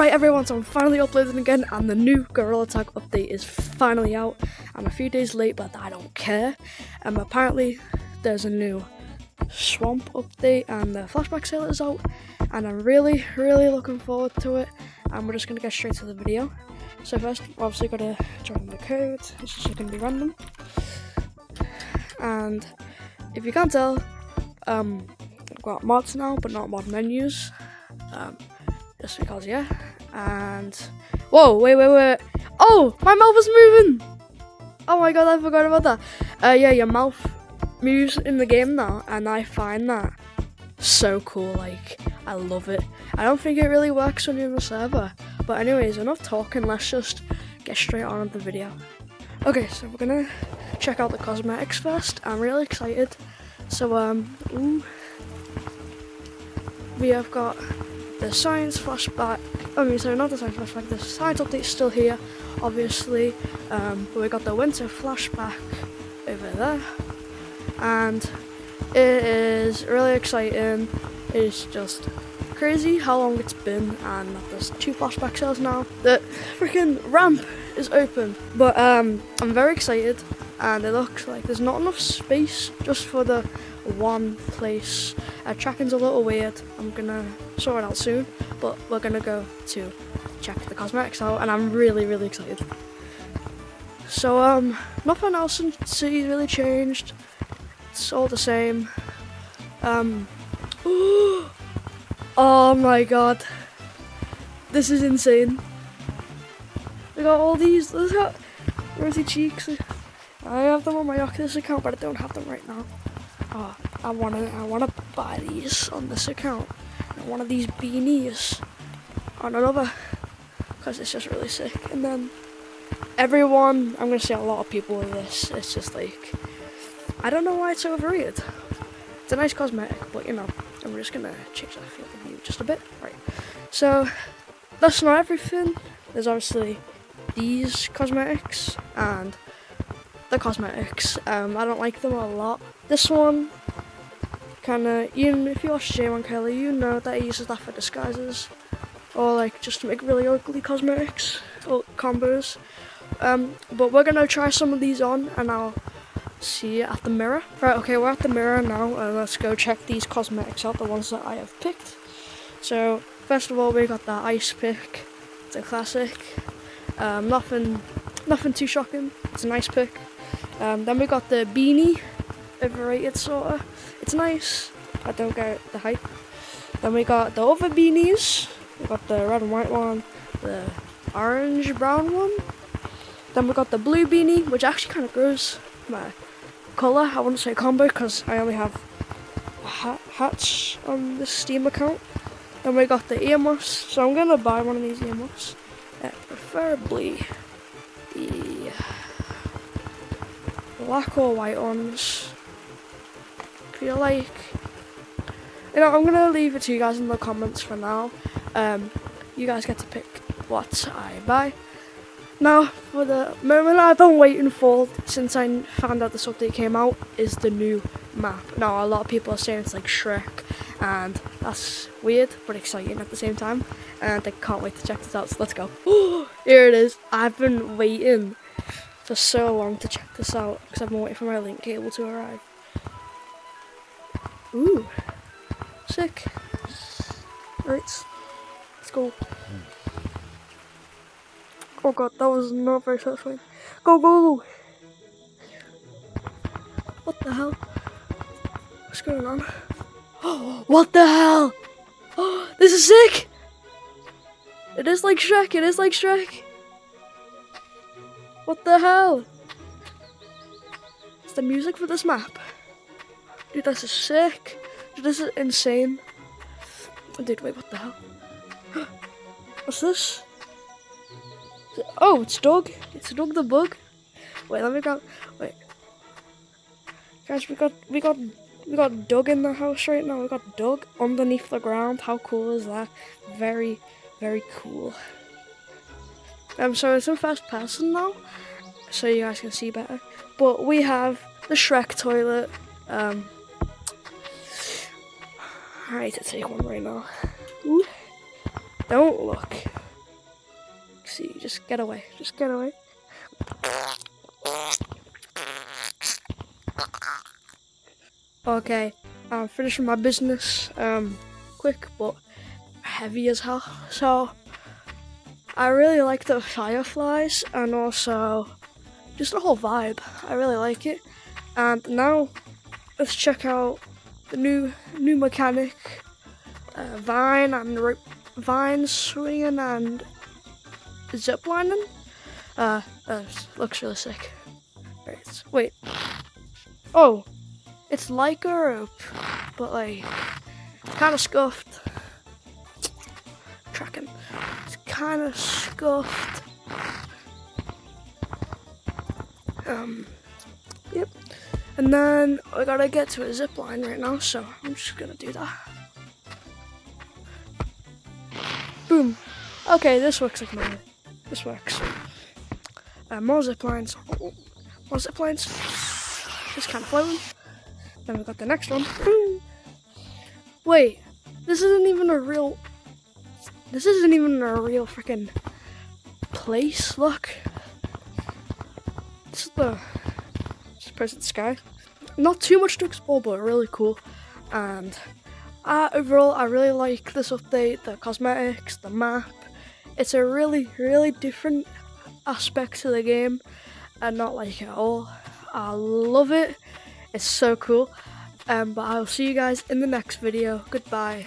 Alright everyone, so I'm finally uploading again and the new Gorilla Tag update is finally out. I'm a few days late but I don't care. Um, apparently there's a new Swamp update and the Flashback sale is out and I'm really, really looking forward to it and we're just going to get straight to the video. So first, obviously got to join the code, it's just going to be random. And if you can't tell, um, I've got mods now but not mod menus. Um, just because, yeah. And whoa, wait, wait, wait. Oh, my mouth is moving. Oh my god, I forgot about that. Uh, yeah, your mouth moves in the game now, and I find that so cool. Like, I love it. I don't think it really works on the server. But anyways, enough talking. Let's just get straight on with the video. Okay, so we're gonna check out the cosmetics first. I'm really excited. So um, ooh, we have got the science flashback. I mean, sorry, not the science flashback. The science update's still here, obviously. Um, but we got the winter flashback over there, and it is really exciting. It's just crazy how long it's been, and there's two flashback cells now. The freaking ramp is open, but um, I'm very excited, and it looks like there's not enough space just for the one place. Uh, tracking's a little weird. I'm gonna sort it out soon, but we're gonna go to check the cosmetics out, and I'm really, really excited. So um, nothing else in City's really changed. It's all the same. Um, oh my god, this is insane. We got all these. Look at rosy cheeks. I have them on my Oculus account, but I don't have them right now. Oh, I wanna, I wanna buy these on this account. And one of these beanies on another, because it's just really sick. And then everyone, I'm gonna say a lot of people with this. It's just like, I don't know why it's so overrated. It's a nice cosmetic, but you know, I'm just gonna change that field of view just a bit. Right. So that's not everything. There's obviously these cosmetics and the cosmetics. Um, I don't like them a lot. This one, kind of, you if you watch JMancurly, you know that he uses that for disguises, or like just to make really ugly cosmetics or combos. Um, but we're gonna try some of these on, and I'll see you at the mirror. Right, okay, we're at the mirror now, and let's go check these cosmetics out, the ones that I have picked. So first of all, we got the ice pick. It's a classic. Um, nothing, nothing too shocking. It's a nice pick. Um, then we got the beanie, overrated sorta. It's nice. I don't get the hype. Then we got the other beanies. We got the red and white one, the orange brown one. Then we got the blue beanie, which actually kind of goes my colour. I wouldn't say combo because I only have hat hats on the Steam account. Then we got the earmuffs, so I'm gonna buy one of these earmuffs. Uh, preferably the black or white ones. Feel like you know I'm gonna leave it to you guys in the comments for now. Um, you guys get to pick what I buy. Now, for the moment I've been waiting for since I found out this update came out is the new map. Now, a lot of people are saying it's like Shrek, and that's weird but exciting at the same time. And I can't wait to check this out. So let's go. Here it is. I've been waiting for so long to check this out because I've been waiting for my link cable to arrive. Ooh, sick. Right, let's go. Hmm. Oh god, that was not very satisfying. Go, go, go! What the hell? What's going on? Oh, what the hell? Oh, this is sick! It is like Shrek, it is like Shrek! What the hell? It's the music for this map. Dude, this is sick. Dude, this is insane. Dude, wait, what the hell? What's this? Oh, it's Doug. It's Doug the bug. Wait, let me go. Wait, guys, we got we got we got Doug in the house right now. We got Doug underneath the ground. How cool is that? Very, very cool. Um, so it's in first person now, so you guys can see better. But we have the Shrek toilet. Um, I need to take one right now. Ooh. Don't look. Just get away. Just get away. Okay, I'm finishing my business. Um, quick but heavy as hell. So, I really like the fireflies and also just the whole vibe. I really like it. And now, let's check out the new new mechanic, uh, vine and vine swinging and ziplining. Uh, uh, looks really sick. Right, wait. Oh, it's like a rope, but like kind of scuffed. Tracking. It's kind of scuffed. Um, yep. And then I gotta get to a zip line right now, so I'm just gonna do that. Boom. Okay, this works like normal. This works. Uh, more zip lines. More zip lines. Just kind of floating. Then we've got the next one. Wait, this isn't even a real. This isn't even a real freaking place. Look. This is the, present sky. Not too much to explore, but really cool. And uh, overall, I really like this update. The cosmetics, the map. It's a really, really different aspect to the game, and not like at all. I love it. It's so cool. Um, but I'll see you guys in the next video. Goodbye.